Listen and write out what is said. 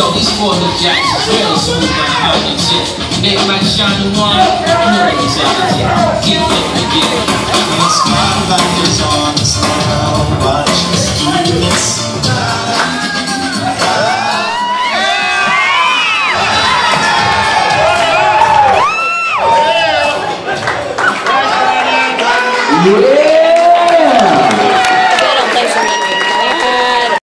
Yo, these four little jacks is real smooth on how and shit. Make my shine one, you know what I'm up and get it. It's my life is on the style, watch this. Yeah!